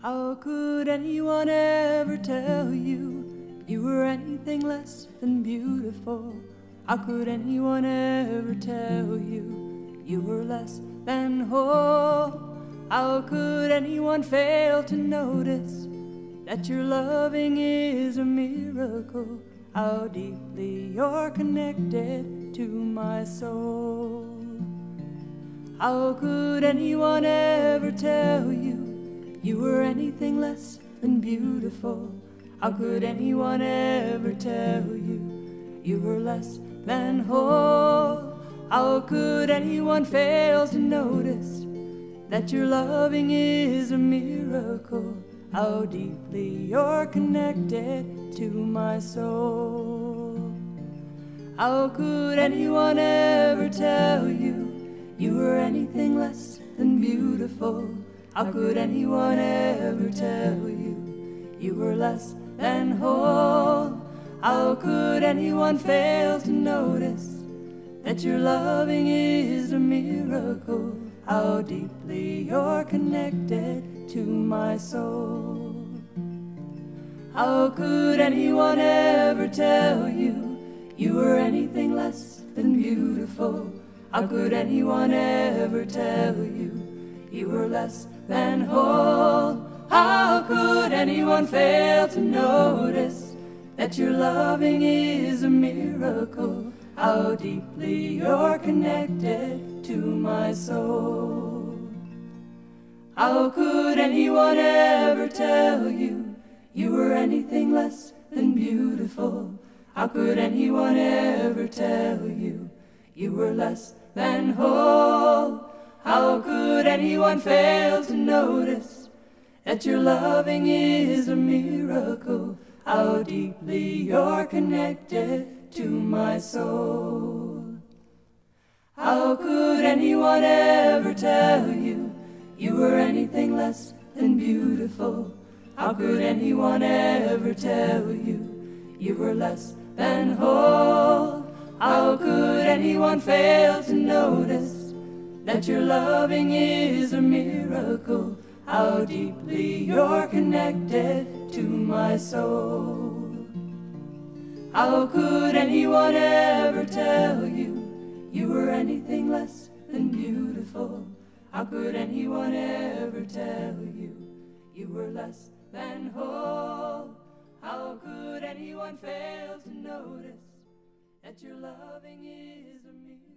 How could anyone ever tell you you were anything less than beautiful? How could anyone ever tell you you were less than whole? How could anyone fail to notice that your loving is a miracle? How deeply you're connected to my soul. How could anyone ever tell you you were anything less than beautiful? How could anyone ever tell you you were less than whole? How could anyone fail to notice that your loving is a miracle? How deeply you're connected to my soul. How could anyone ever tell you you were anything less than beautiful? How could anyone ever tell you you were less than whole? How could anyone fail to notice that your loving is a miracle? How deeply you're connected to my soul. How could anyone ever tell you you were anything less than beautiful? How could anyone ever tell you you were less than whole? How could anyone fail to notice that your loving is a miracle? How deeply you're connected to my soul. How could anyone ever tell you you were anything less than beautiful? How could anyone ever tell you you were less than whole? Anyone fail to notice that your loving is a miracle? How deeply you're connected to my soul. How could anyone ever tell you you were anything less than beautiful? How could anyone ever tell you you were less than whole? How could anyone fail to notice that your loving is a miracle? How deeply you're connected to my soul. How could anyone ever tell you you were anything less than beautiful? How could anyone ever tell you you were less than whole? How could anyone fail to notice that your loving is a miracle?